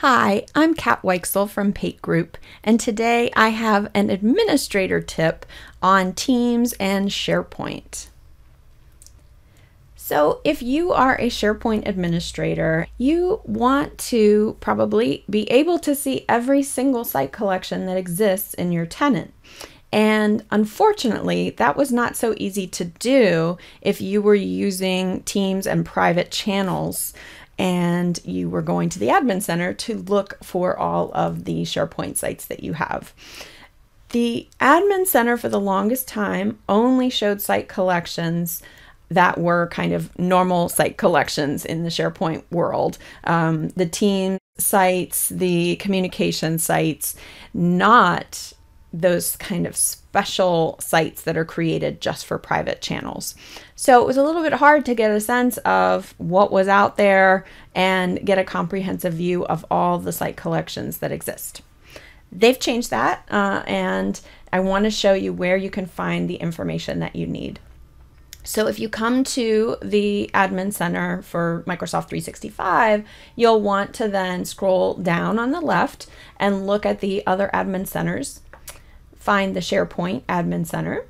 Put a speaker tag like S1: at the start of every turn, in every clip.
S1: Hi, I'm Kat Weichsel from Pait Group, and today I have an administrator tip on Teams and SharePoint. So, if you are a SharePoint administrator, you want to probably be able to see every single site collection that exists in your tenant. And unfortunately, that was not so easy to do if you were using Teams and private channels and you were going to the admin center to look for all of the SharePoint sites that you have. The admin center for the longest time only showed site collections that were kind of normal site collections in the SharePoint world. Um, the team sites, the communication sites, not those kind of special sites that are created just for private channels. So it was a little bit hard to get a sense of what was out there and get a comprehensive view of all the site collections that exist. They've changed that, uh, and I want to show you where you can find the information that you need. So if you come to the admin center for Microsoft 365, you'll want to then scroll down on the left and look at the other admin centers find the SharePoint Admin Center.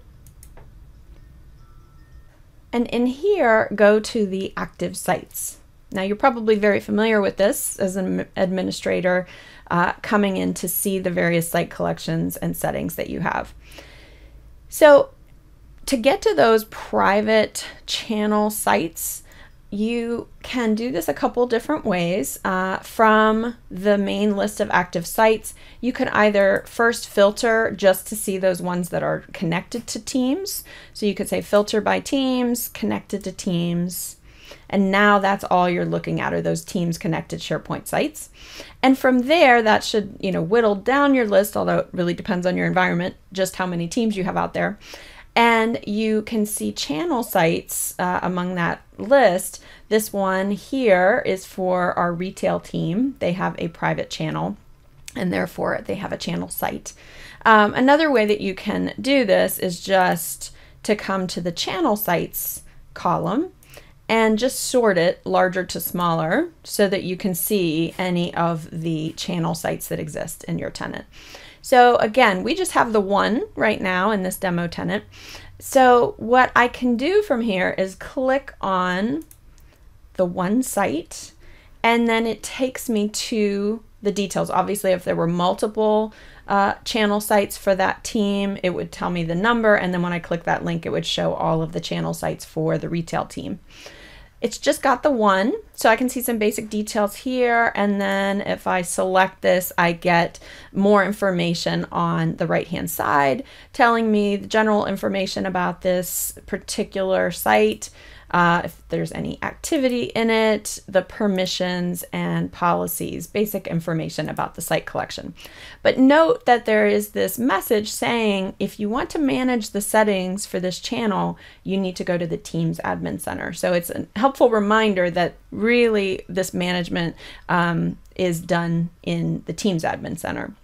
S1: And in here, go to the active sites. Now, you're probably very familiar with this as an administrator uh, coming in to see the various site collections and settings that you have. So, to get to those private channel sites, you can do this a couple different ways. Uh, from the main list of active sites, you can either first filter just to see those ones that are connected to Teams. So you could say filter by Teams, connected to Teams. And now that's all you're looking at are those Teams connected SharePoint sites. And from there, that should, you know, whittle down your list, although it really depends on your environment, just how many teams you have out there. And you can see channel sites uh, among that list. This one here is for our retail team. They have a private channel and therefore they have a channel site. Um, another way that you can do this is just to come to the channel sites column and just sort it larger to smaller so that you can see any of the channel sites that exist in your tenant. So again, we just have the one right now in this demo tenant. So what I can do from here is click on the one site and then it takes me to the details. Obviously, if there were multiple uh, channel sites for that team, it would tell me the number. And then when I click that link, it would show all of the channel sites for the retail team. It's just got the one, so I can see some basic details here. And then if I select this, I get more information on the right-hand side, telling me the general information about this particular site, uh, if there's any activity in it, the permissions and policies, basic information about the site collection. But note that there is this message saying if you want to manage the settings for this channel, you need to go to the Teams Admin Center. So it's a helpful reminder that really this management um, is done in the Teams Admin Center.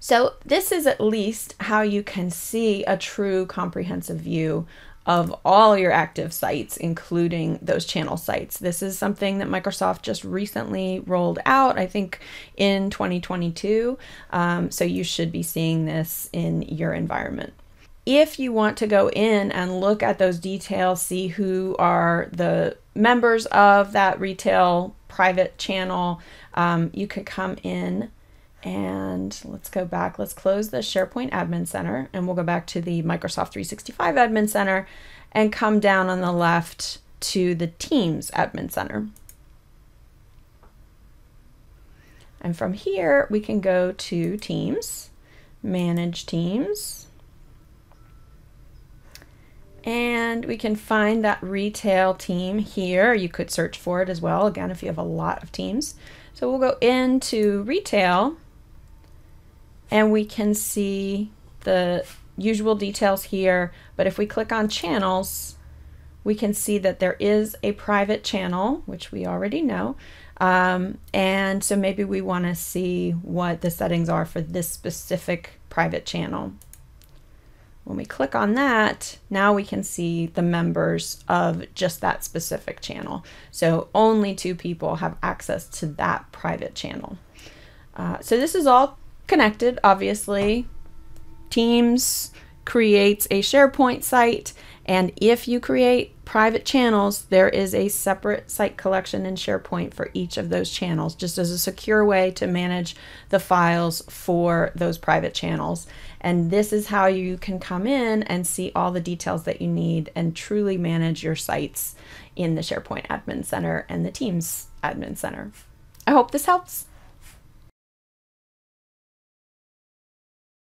S1: So this is at least how you can see a true comprehensive view of all your active sites, including those channel sites. This is something that Microsoft just recently rolled out, I think in 2022. Um, so you should be seeing this in your environment. If you want to go in and look at those details, see who are the members of that retail private channel, um, you could come in and let's go back. Let's close the SharePoint Admin Center and we'll go back to the Microsoft 365 Admin Center and come down on the left to the Teams Admin Center. And from here, we can go to Teams, Manage Teams, and we can find that retail team here. You could search for it as well, again, if you have a lot of teams. So we'll go into retail and we can see the usual details here, but if we click on channels, we can see that there is a private channel, which we already know. Um, and so maybe we want to see what the settings are for this specific private channel. When we click on that, now we can see the members of just that specific channel. So only two people have access to that private channel. Uh, so this is all connected, obviously. Teams creates a SharePoint site, and if you create private channels, there is a separate site collection in SharePoint for each of those channels, just as a secure way to manage the files for those private channels. And this is how you can come in and see all the details that you need and truly manage your sites in the SharePoint Admin Center and the Teams Admin Center. I hope this helps.